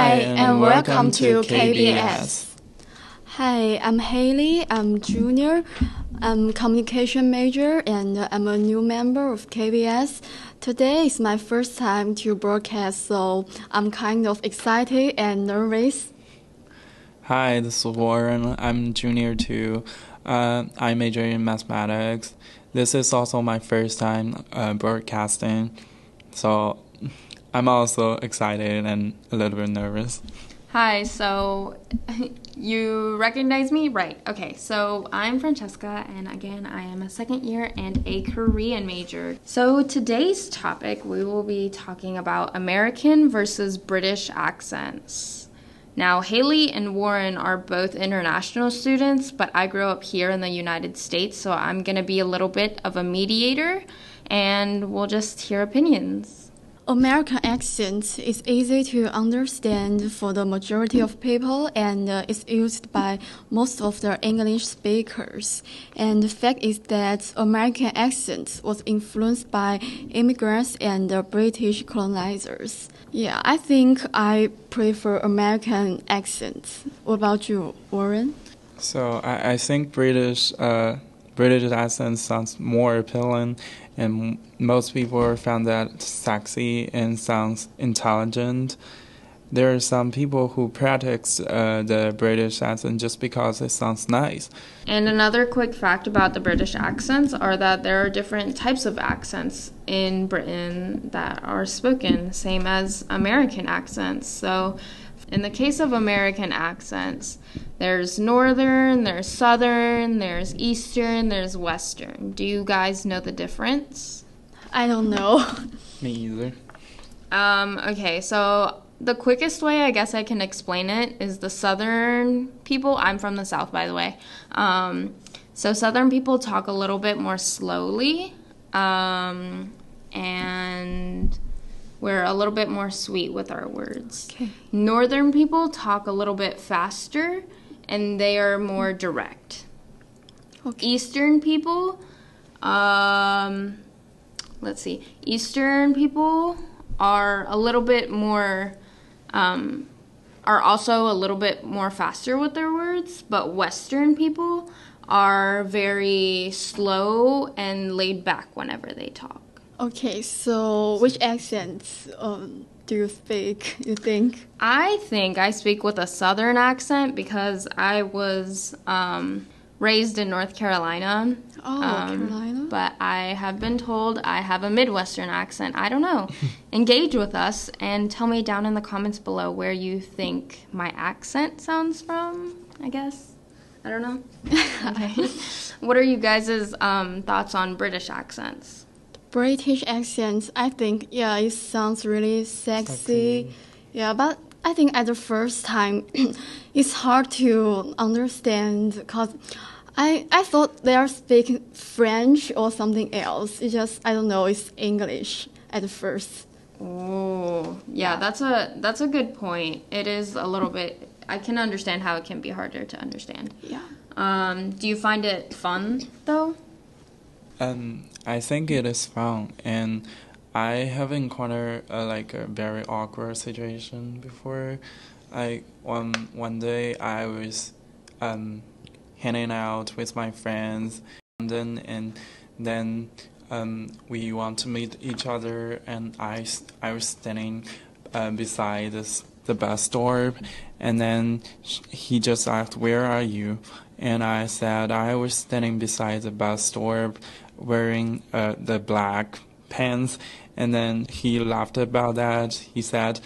Hi, and welcome to KBS. Hi, I'm Haley. I'm junior. I'm communication major and I'm a new member of KBS. Today is my first time to broadcast, so I'm kind of excited and nervous. Hi, this is Warren. I'm junior too. Uh, I major in mathematics. This is also my first time uh, broadcasting, so I'm also excited and a little bit nervous. Hi, so you recognize me? Right. Okay, so I'm Francesca, and again, I am a second year and a Korean major. So today's topic, we will be talking about American versus British accents. Now, Haley and Warren are both international students, but I grew up here in the United States, so I'm to be a little bit of a mediator, and we'll just hear opinions. American accent is easy to understand for the majority of people and uh, is used by most of the English speakers. And the fact is that American accent was influenced by immigrants and the British colonizers. Yeah, I think I prefer American accent. What about you, Warren? So I, I think British uh, British accent sounds more appealing and most people found that sexy and sounds intelligent. There are some people who practice uh, the British accent just because it sounds nice. And another quick fact about the British accents are that there are different types of accents in Britain that are spoken, same as American accents. So in the case of American accents, there's northern, there's southern, there's eastern, there's western. Do you guys know the difference? I don't know. Me either. Um, okay, so the quickest way I guess I can explain it is the southern people. I'm from the south, by the way. Um, so southern people talk a little bit more slowly. Um, and we're a little bit more sweet with our words. Okay. Northern people talk a little bit faster and they are more direct. Okay. Eastern people, um, let's see, Eastern people are a little bit more, um, are also a little bit more faster with their words, but Western people are very slow and laid back whenever they talk. Okay, so which accents um, do you speak, you think? I think I speak with a southern accent because I was um, raised in North Carolina. Oh, Um, Carolina? But I have been told I have a Midwestern accent. I don't know. Engage with us and tell me down in the comments below where you think my accent sounds from, I guess. I don't know. Okay. what are you guys' um, thoughts on British accents? British accents, I think, yeah, it sounds really sexy. Sexy. Yeah, but I think at the first time, it's hard to understand because I, I thought they are speaking French or something else. It's just, I don't know, it's English at first. Oh, yeah, that's a that's a good point. It is a little bit. I can understand how it can be harder to understand. Yeah. Um, do you find it fun though? Um, I think it is fun, and I have encountered uh, like a very awkward situation before. Like one one day, I was um, hanging out with my friends in London, and then um, we want to meet each other, and I I was standing uh, beside this the bus stop, and then he just asked, "Where are you?" And I said I was standing beside the bus stop, wearing uh, the black pants, and then he laughed about that. He said,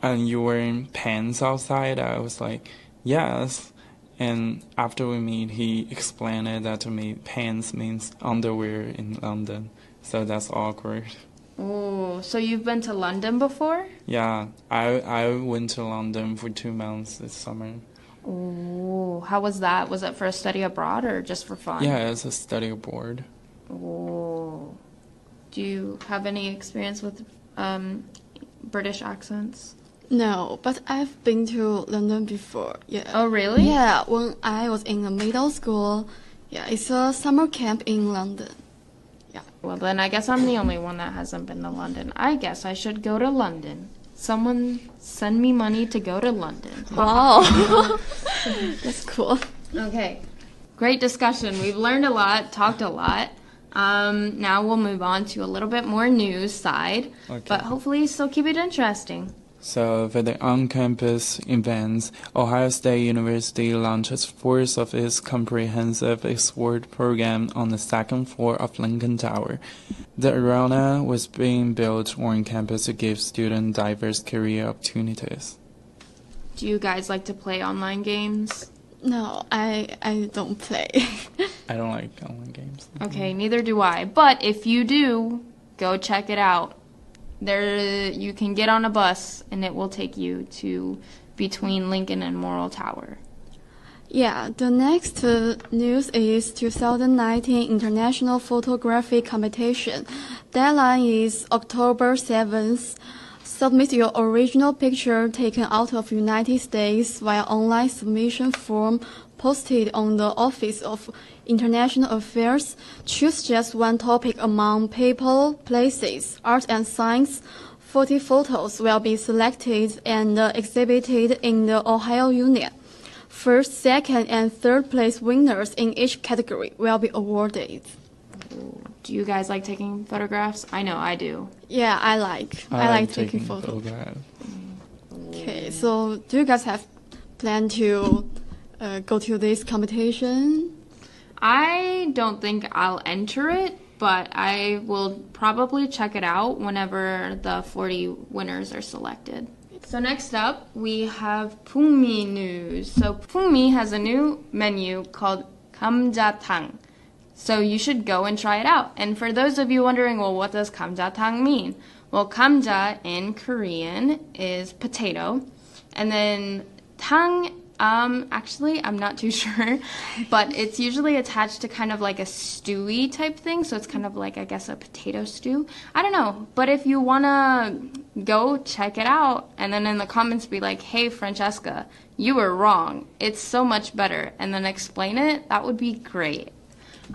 "And you wearing pants outside?" I was like, "Yes." And after we meet, he explained it that to me, pants means underwear in London, so that's awkward. Oh, so you've been to London before? Yeah, I I went to London for two months this summer. Oh, how was that? Was it for a study abroad or just for fun? Yeah, it's a study abroad. Oh, do you have any experience with um, British accents? No, but I've been to London before. Yeah. Oh, really? Yeah, when I was in the middle school. Yeah, it's a summer camp in London. Yeah. Well, then I guess I'm the only one that hasn't been to London. I guess I should go to London. Someone send me money to go to London. Wow, that's cool. Okay, great discussion. We've learned a lot, talked a lot. Um, now we'll move on to a little bit more news side, Okay. but hopefully still keep it interesting. So for the on-campus events, Ohio State University launches fourth of its comprehensive esports program on the second floor of Lincoln Tower. The arena was being built on campus to give students diverse career opportunities. Do you guys like to play online games? No, I I don't play. I don't like online games. Okay, neither do I. But if you do, go check it out. There, you can get on a bus, and it will take you to between Lincoln and Morrill Tower. Yeah, the next uh, news is 2019 International Photography Competition. Deadline is October 7th. Submit your original picture taken out of United States via online submission form posted on the Office of International Affairs. Choose just one topic among people, places, art and science. 40 photos will be selected and exhibited in the Ohio Union. First, second, and third place winners in each category will be awarded. Do you guys like taking photographs? I know I do. Yeah, I like. I, like, taking, photos. photographs. Okay, so do you guys have plan to uh, go to this competition? I don't think I'll enter it, but I will probably check it out whenever the 40 winners are selected. So next up, we have Pungmi news. So Pungmi has a new menu called Kamjatang. So you should go and try it out. And for those of you wondering, well, what does kamjatang mean? Well, kamja in Korean is potato, and then tang. Um, actually, I'm not too sure, but it's usually attached to kind of like a stewy type thing. So it's kind of like I guess a potato stew. I don't know, but if you wanna go check it out, and then in the comments be like, "Hey, Francesca, you were wrong. It's so much better," and then explain it. That would be great.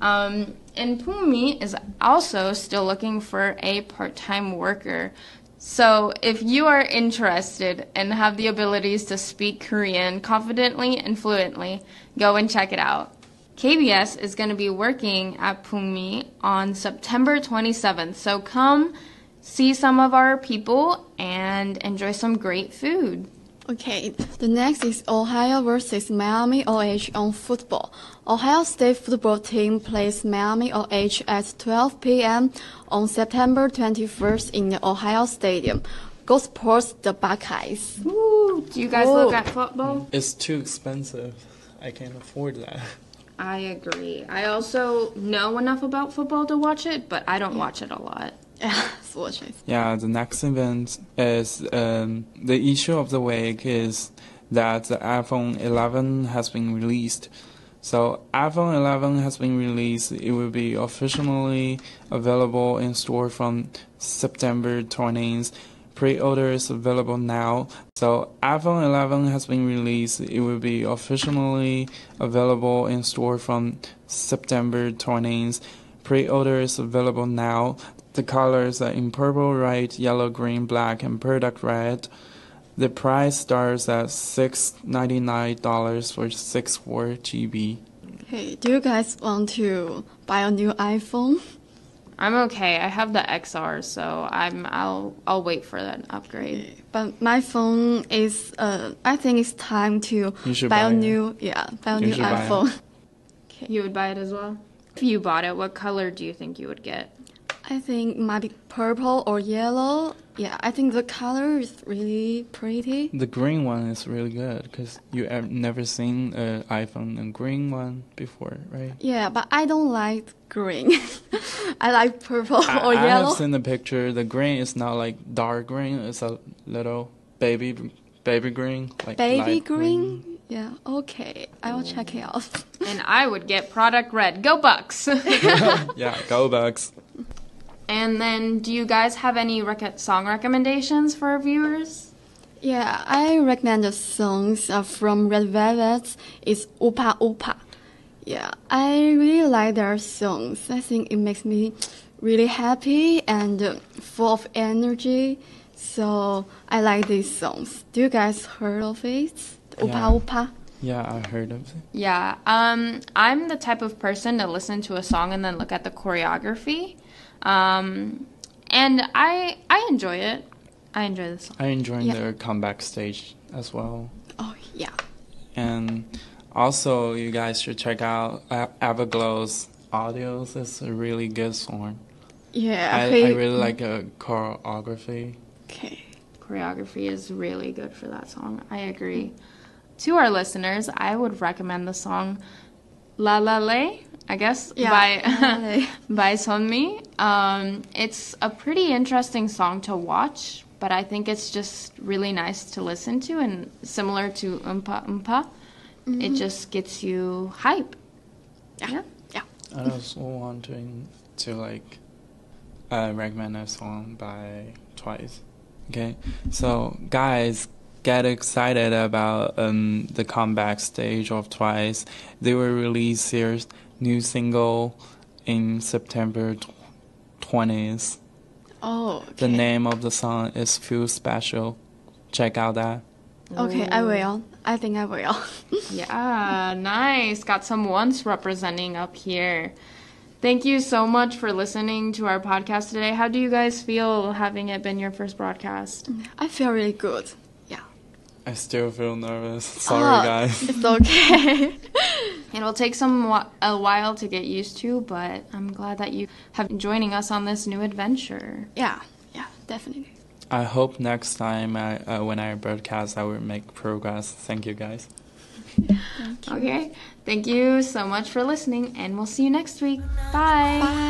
Um, and Pumi is also still looking for a part time worker. So if you are interested and have the abilities to speak Korean confidently and fluently, go and check it out. KBS is going to be working at Pumi on September 27th. So come see some of our people and enjoy some great food. Okay, the next is Ohio versus Miami OH on football. Ohio State football team plays Miami OH at 12 p.m. on September 21st in the Ohio Stadium. Go sports the Buckeyes. Woo! Do you guys Whoa. look at football? It's too expensive. I can't afford that. I agree. I also know enough about football to watch it, but I don't watch it a lot. Yeah, let's watch it. Yeah, the next event is um, the issue of the week is that the iPhone 11 has been released. So iPhone 11 has been released. It will be officially available in store from September 20th. Pre-order is available now. So iPhone 11 has been released. It will be officially available in store from September 20th. Pre-order is available now. The colors are in purple, red, yellow, green, black, and product red. The price starts at six ninety nine dollars for six four GB. Hey, do you guys want to buy a new iPhone? I'm okay. I have the XR, so I'm I'll I'll wait for that upgrade. But my phone is, uh, I think it's time to buy, buy a it. new, yeah, buy a You new should buy iPhone. You would buy it as well? If you bought it, what color do you think you would get? I think might be purple or yellow. Yeah, I think the color is really pretty. The green one is really good because you have never seen an iPhone a green one before, right? Yeah, but I don't like green. I like purple I, or I yellow. I have seen the picture. The green is not like dark green. It's a little baby baby green, like Baby light green? Yeah, okay. I will check it out. And I would get product red. Go Bucks! yeah, go Bucks. And then, do you guys have any rec- song recommendations for our viewers? yeah, I recommend the songs uh, from Red Velvet. It's Opa Opa. Yeah, I really like their songs. I think it makes me really happy and uh, full of energy. So I like these songs. Do you guys heard of it? Upa Yeah. Upa. Yeah, I heard of it. Yeah, um, I'm the type of person to listen to a song and then look at the choreography, um, and I I enjoy it. I enjoy the song. I enjoy Yeah. their comeback stage as well. Oh yeah. And also, you guys should check out A- Everglow's Adios. It's a really good song. Yeah. I, okay. I really like a choreography. Okay. Choreography is really good for that song. I agree. To our listeners, I would recommend the song LALALAY, I guess, Yeah, by La La by Sunmi. Um, it's a pretty interesting song to watch, but I think it's just really nice to listen to and similar to Umpah Umpah. It just gets you hype. Yeah. Yeah. I also wanting to, to like uh, recommend a song by Twice. Okay, so guys, get excited about um, the comeback stage of Twice. They will release their new single in September twentieth. Oh. Okay. The name of the song is "Feel Special." Check out that. Okay, I will. I think I will. Yeah, nice. Got some once representing up here. Thank you so much for listening to our podcast today. How do you guys feel having it been your first broadcast? I feel really good. Yeah. I still feel nervous. Sorry, Oh, guys. It's okay. It'll take some whi- a while to get used to, but I'm glad that you have been joining us on this new adventure. yeah. Yeah. Definitely. I hope next time I, uh, when I broadcast, I will make progress. Thank you, guys. Okay. Thank you so much for listening, and we'll see you next week. Bye. Bye. Bye.